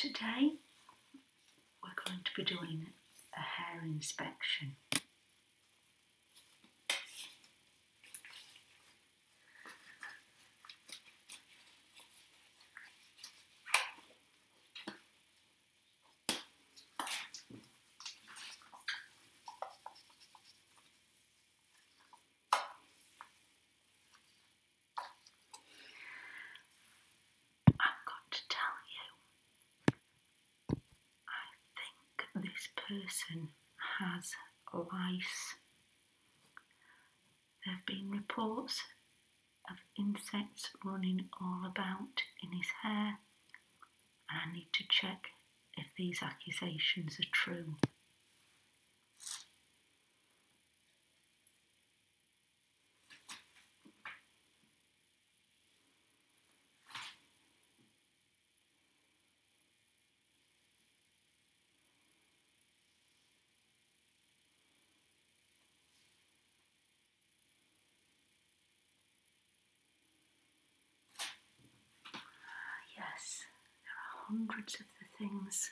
Today we're going to be doing a hair inspection. Person has lice. There have been reports of insects running all about in his hair, and I need to check if these accusations are true. Yes, there are hundreds of the things.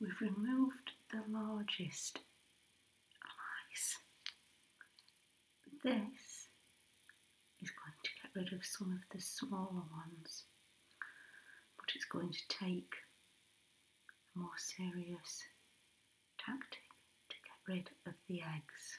We've removed the largest lice. This is going to get rid of some of the smaller ones, but it's going to take a more serious tactic to get rid of the eggs.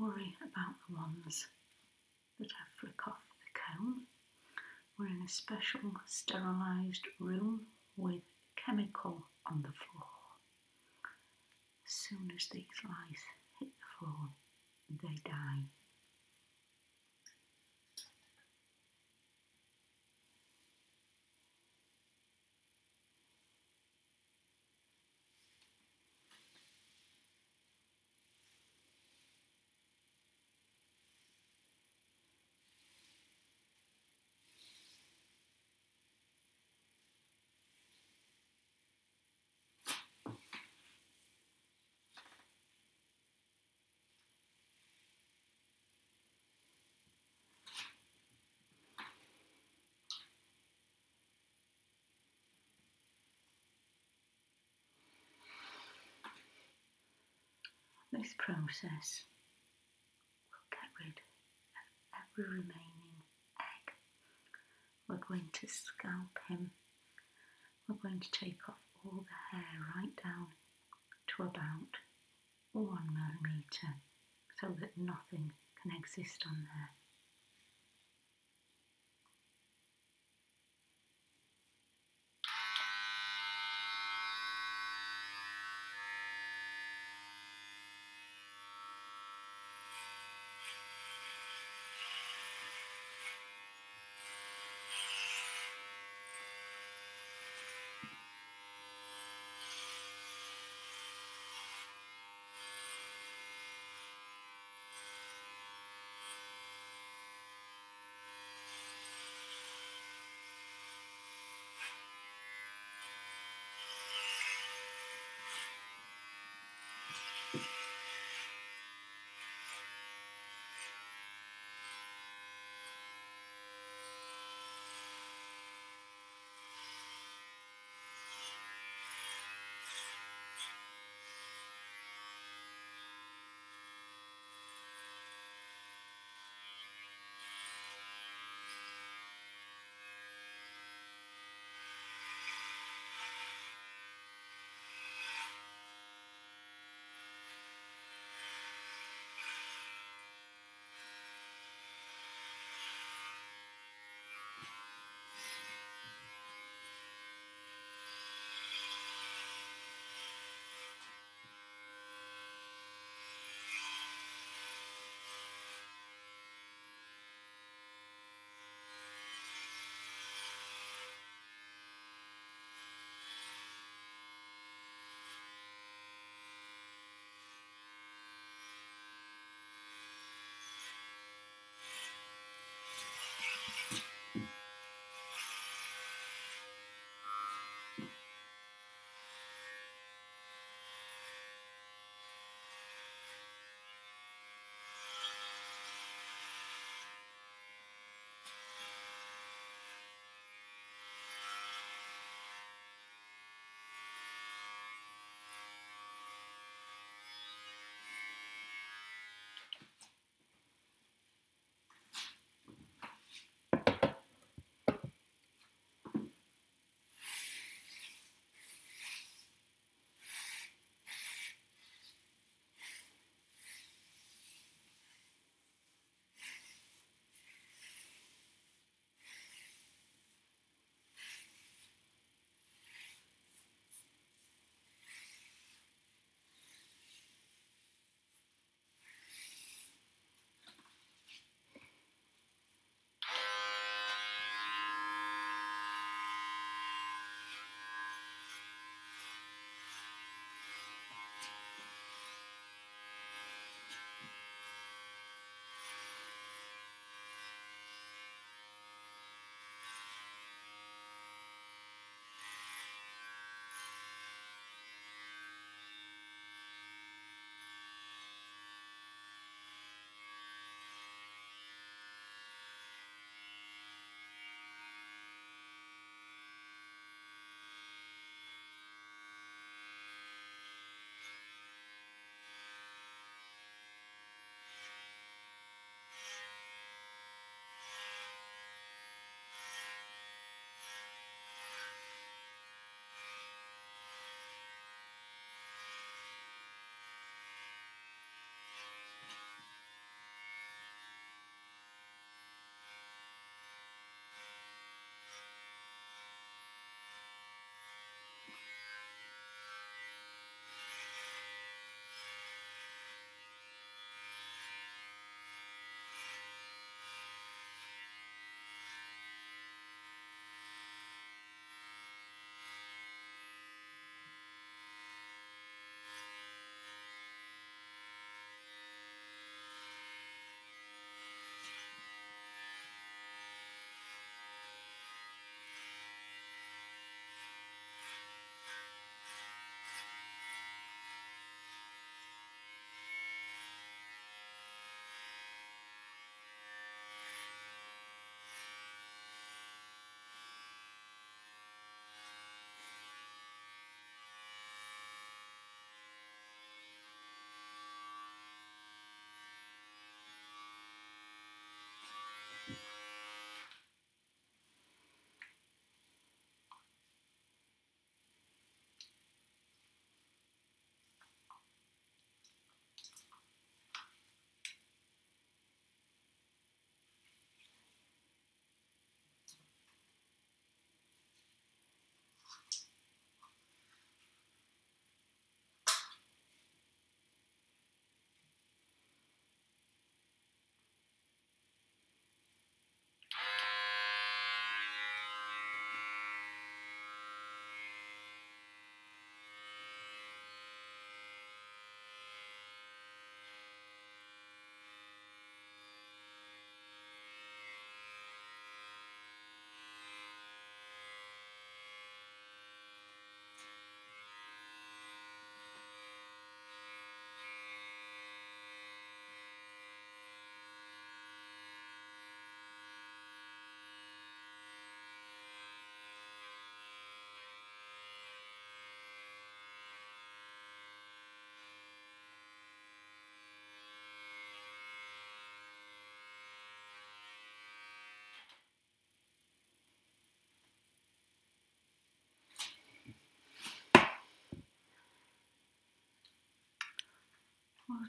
Worry about the ones that I flick off the comb. We're in a special sterilised room with chemical on the floor. As soon as these lice hit the floor, they die. This process will get rid of every remaining egg. We're going to scalp him. We're going to take off all the hair right down to about one millimetre so that nothing can exist on there.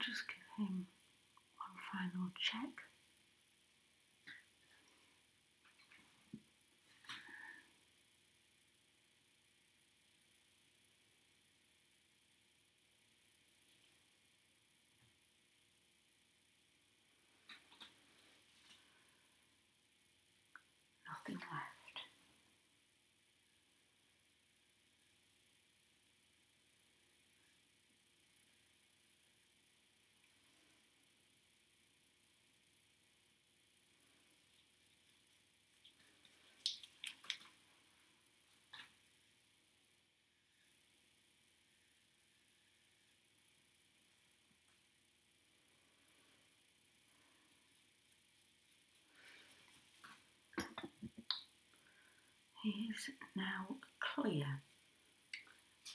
Just give him one final check. Nothing left. Is now clear.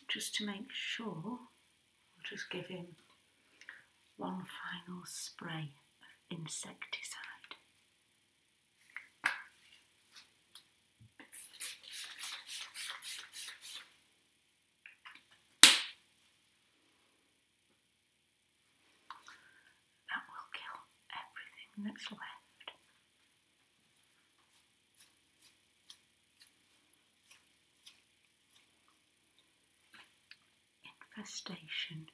Just to make sure, I'll just give him one final spray of insecticide. That will kill everything that's left. Infestation